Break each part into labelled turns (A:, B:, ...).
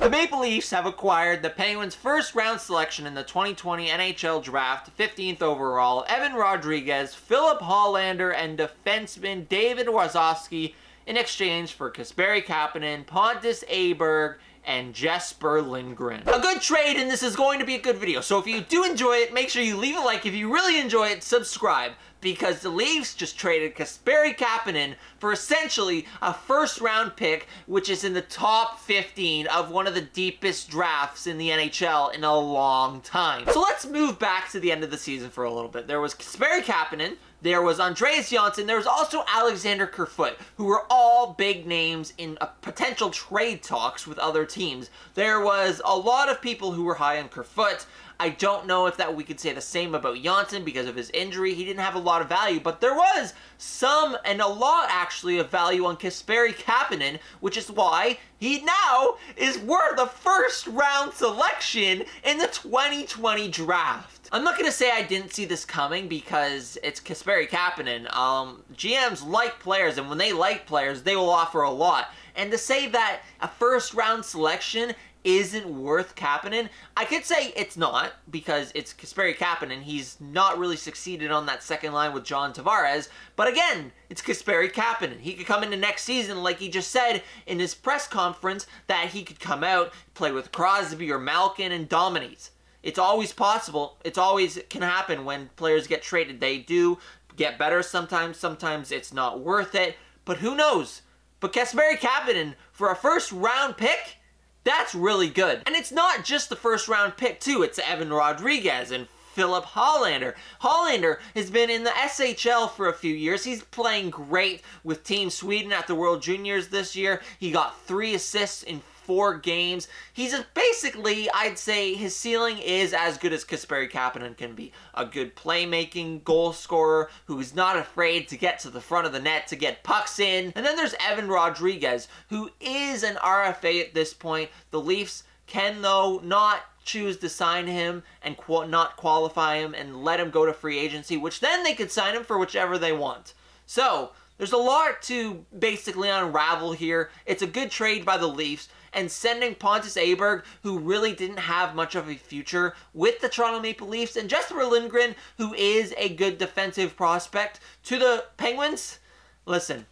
A: The Maple Leafs have acquired the Penguins' first round selection in the 2020 NHL Draft, 15th overall, Evan Rodrigues, Filip Hallander, and defenseman David Warsofsky in exchange for Kasperi Kapanen, Pontus Aberg, and Jesper Lindgren. A good trade, and this is going to be a good video. So if you do enjoy it, make sure you leave a like. If you really enjoy it, subscribe. Because the Leafs just traded Kasperi Kapanen for essentially a first round pick, which is in the top 15 of one of the deepest drafts in the NHL in a long time. So let's move back to the end of the season for a little bit. There was Kasperi Kapanen, there was Andreas Johnsson. There was also Alexander Kerfoot, who were all big names in uh, potential trade talks with other teams. There was a lot of people who were high on Kerfoot. I don't know if that we could say the same about Johnsson because of his injury. He didn't have a lot of value, but there was some and a lot actually of value on Kasperi Kapanen, which is why he now is worth a first round selection in the 2020 draft. I'm not gonna say I didn't see this coming because it's Kasperi Kapanen. Um, GMs like players, and when they like players, they will offer a lot. And to say that a first round selection isn't worth Kapanen. I could say it's not because it's Kasperi Kapanen. He's not really succeeded on that second line with John Tavares. But again, it's Kasperi Kapanen. He could come into next season, like he just said in his press conference, that he could come out, play with Crosby or Malkin and dominate. It's always possible. It's always can happen when players get traded. They do get better sometimes. Sometimes it's not worth it. But who knows? But Kasperi Kapanen, for a first round pick, that's really good. And it's not just the first round pick too, it's Evan Rodrigues and Filip Hallander. Hallander has been in the SHL for a few years. He's playing great with Team Sweden at the World Juniors this year. He got three assists in four games. He's basically, I'd say, his ceiling is as good as Kasperi Kapanen can be. A good playmaking goal scorer who's not afraid to get to the front of the net to get pucks in. And then there's Evan Rodrigues, who is an RFA at this point. The Leafs can, though, not choose to sign him and qu not qualify him and let him go to free agency, which then they could sign him for whichever they want. So, there's a lot to basically unravel here. It's a good trade by the Leafs and sending Pontus Aberg, who really didn't have much of a future with the Toronto Maple Leafs, and Jesper Lindgren, who is a good defensive prospect, to the Penguins. Listen,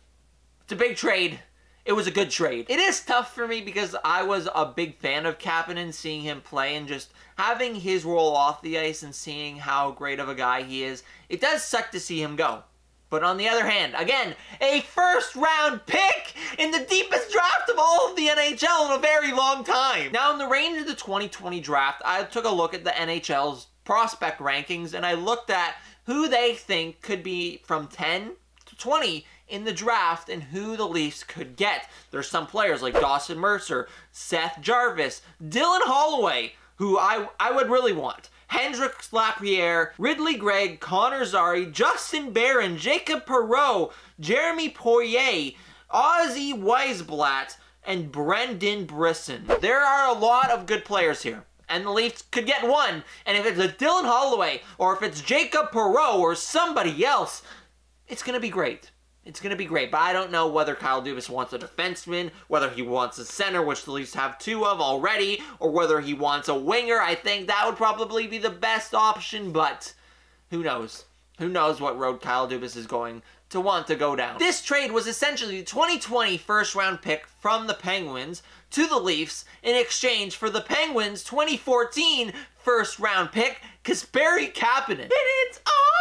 A: it's a big trade. It was a good trade. It is tough for me because I was a big fan of Kapanen, seeing him play and just having his role off the ice and seeing how great of a guy he is. It does suck to see him go. But on the other hand, again, a first round pick in the deepest draft of all of the NHL in a very long time. Now, in the range of the 2020 draft, I took a look at the NHL's prospect rankings and I looked at who they think could be from 10 to 20 in the draft and who the Leafs could get. There's some players like Dawson Mercer, Seth Jarvis, Dylan Holloway, who I, I would really want. Hendrix Lapierre, Ridley Greig, Connor Zary, Justin Barron, Jacob Perreault, Jeremy Poirier, Ozzy Wiesblatt, and Brendan Brisson. There are a lot of good players here. And the Leafs could get one. And if it's a Dylan Holloway, or if it's Jacob Perreault, or somebody else, it's going to be great. It's going to be great, but I don't know whether Kyle Dubas wants a defenseman, whether he wants a center, which the Leafs have two of already, or whether he wants a winger. I think that would probably be the best option, but who knows? Who knows what road Kyle Dubas is going to want to go down. This trade was essentially the 2020 first round pick from the Penguins to the Leafs in exchange for the Penguins 2014 first round pick, Kasperi Kapanen. And it's oh,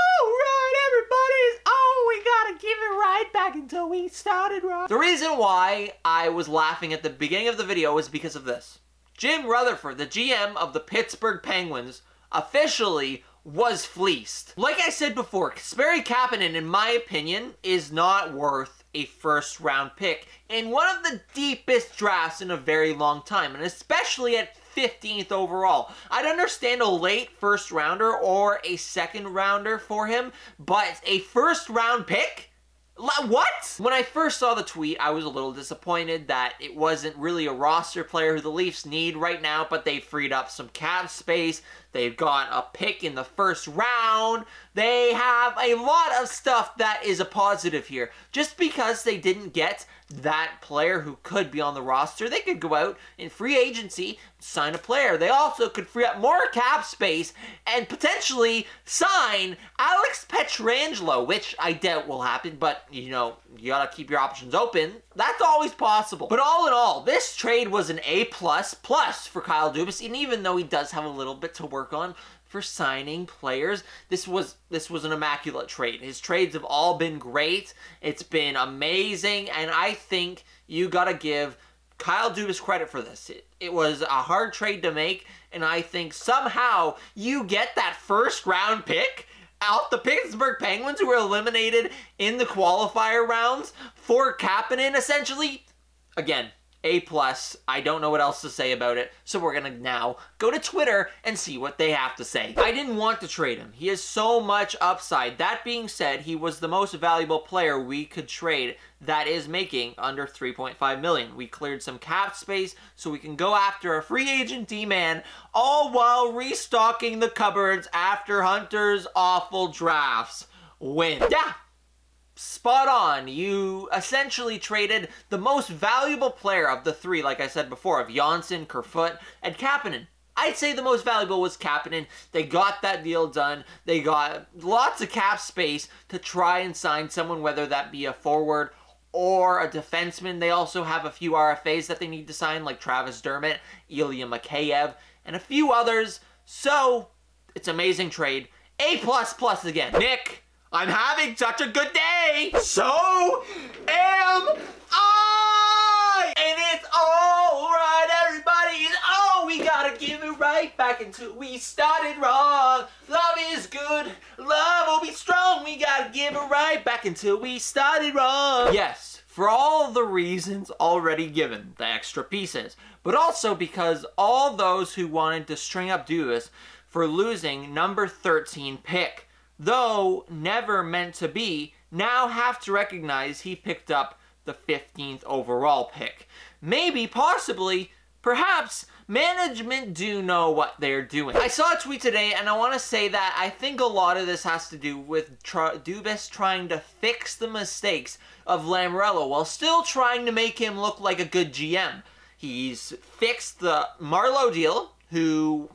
A: give it right back until we started right. The reason why I was laughing at the beginning of the video was because of this. Jim Rutherford, the GM of the Pittsburgh Penguins, officially was fleeced. Like I said before, Kasperi Kapanen, in my opinion, is not worth a first round pick in one of the deepest drafts in a very long time, and especially at 15th overall. I'd understand a late first rounder or a second rounder for him, but a first round pick? What? When I first saw the tweet, I was a little disappointed that it wasn't really a roster player who the Leafs need right now, but they freed up some cap space. They've got a pick in the first round. They have a lot of stuff that is a positive here. Just because they didn't get that player who could be on the roster, they could go out in free agency, sign a player. They also could free up more cap space and potentially sign Alex Pietrangelo, which I doubt will happen, but you know, you gotta keep your options open. That's always possible. But all in all, this trade was an A plus plus for Kyle Dubas, and even though he does have a little bit to work on, for signing players. This was this was an immaculate trade. His trades have all been great. It's been amazing, and I think you got to give Kyle Dubas credit for this. It, it was a hard trade to make, and I think somehow you get that first round pick out the Pittsburgh Penguins who were eliminated in the qualifier rounds for Kapanen essentially. Again, a plus. I don't know what else to say about it, so we're gonna now go to Twitter and see what they have to say. I didn't want to trade him. He has so much upside. That being said, he was the most valuable player we could trade that is making under 3.5 million. We cleared some cap space so we can go after a free agent D-man, all while restocking the cupboards after Hunter's awful drafts win. Yeah, spot on. You essentially traded the most valuable player of the three, like I said before, of Johnsson, Kerfoot, and Kapanen. I'd say the most valuable was Kapanen. They got that deal done. They got lots of cap space to try and sign someone, whether that be a forward or a defenseman. They also have a few RFAs that they need to sign, like Travis Dermott, Ilya Mikheyev, and a few others. So, it's amazing trade. A plus plus again. Nick, I'm having such a good day. So am I. And it's all right, everybody. Oh, we gotta give it right back until we started wrong. Love is good. Love will be strong. We gotta give it right back until we started wrong. Yes, for all the reasons already given, the extra pieces, but also because all those who wanted to string up Dubas for losing number 13 pick though never meant to be, now have to recognize he picked up the 15th overall pick. Maybe, possibly, perhaps, management do know what they're doing. I saw a tweet today, and I want to say that I think a lot of this has to do with tr Dubas trying to fix the mistakes of Lamoriello while still trying to make him look like a good GM. He's fixed the Marleau deal, who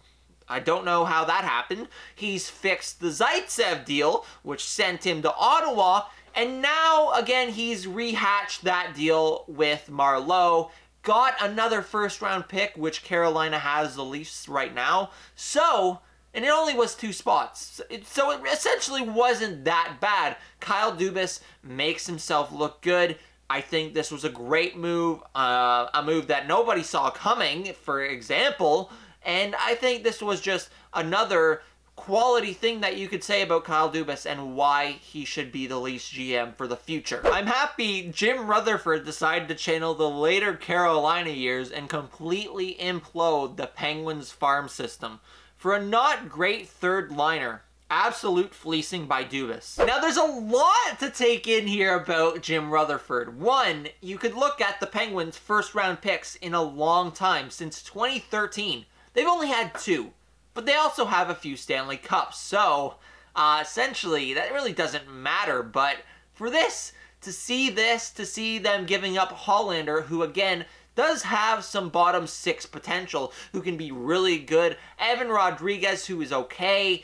A: I don't know how that happened. He's fixed the Zaitsev deal, which sent him to Ottawa, and now, again, he's rehatched that deal with Marleau. Got another first round pick, which Carolina has the Leafs right now. So, and it only was two spots. So it essentially wasn't that bad. Kyle Dubas makes himself look good. I think this was a great move, uh, a move that nobody saw coming, for example. And I think this was just another quality thing that you could say about Kyle Dubas and why he should be the Leafs GM for the future. I'm happy Jim Rutherford decided to channel the later Carolina years and completely implode the Penguins farm system for a not great third liner. Absolute fleecing by Dubas. Now, there's a lot to take in here about Jim Rutherford. One, you could look at the Penguins' first round picks in a long time, since 2013. They've only had two, but they also have a few Stanley Cups. So, uh, essentially, that really doesn't matter. But for this, to see this, to see them giving up Hallander, who again does have some bottom six potential, who can be really good. Evan Rodrigues, who is okay,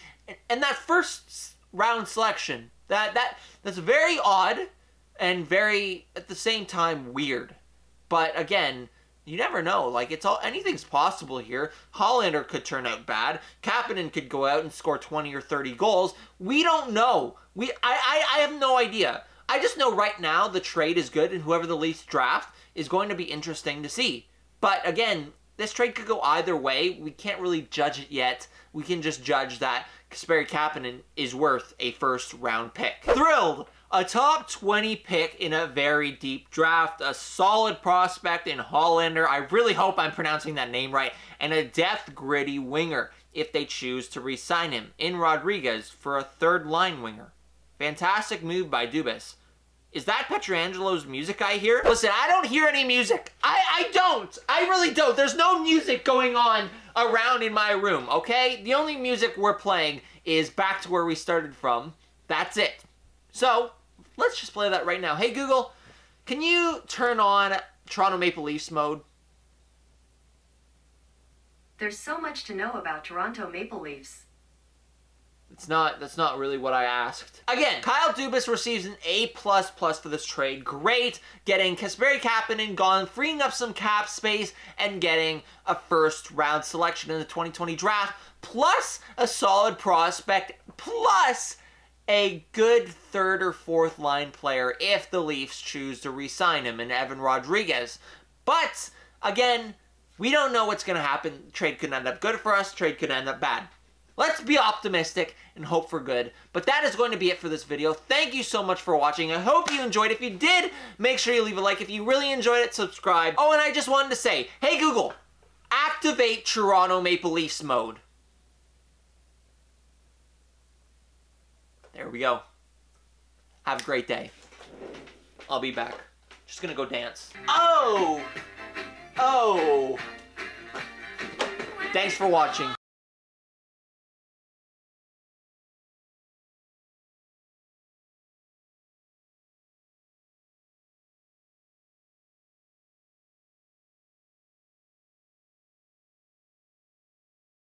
A: and that first round selection, that that that's very odd and very at the same time weird. But again, you never know. Like it's all anything's possible here. Hallander could turn out bad. Kapanen could go out and score 20 or 30 goals. We don't know. We I, I, I have no idea. I just know right now the trade is good and whoever the Leafs draft is going to be interesting to see. But again, this trade could go either way. We can't really judge it yet. We can just judge that Kasperi Kapanen is worth a first round pick. Thrilled a top 20 pick in a very deep draft, a solid prospect in Hallander, I really hope I'm pronouncing that name right, and a death gritty winger if they choose to re-sign him in Rodrigues for a third line winger. Fantastic move by Dubas. Is that Pietrangelo's music I hear? Listen, I don't hear any music. I, I don't. I really don't. There's no music going on around in my room, okay? The only music we're playing is back to where we started from. That's it. So, let's just play that right now. Hey, Google, can you turn on Toronto Maple Leafs mode?
B: There's so much to know about Toronto Maple Leafs.
A: It's not, that's not really what I asked. Again, Kyle Dubas receives an A++ plus for this trade. Great, getting Kasperi Kapanen gone, freeing up some cap space, and getting a first round selection in the 2020 draft, plus a solid prospect, plus a good third or fourth line player if the Leafs choose to re-sign him and Evan Rodrigues. But, again, we don't know what's going to happen. Trade could end up good for us, trade could end up bad. Let's be optimistic and hope for good. But that is going to be it for this video. Thank you so much for watching. I hope you enjoyed. If you did, make sure you leave a like. If you really enjoyed it, subscribe. Oh, and I just wanted to say, hey Google, activate Toronto Maple Leafs mode. There we go. Have a great day. I'll be back. Just gonna go dance. Oh! Oh! Thanks for watching.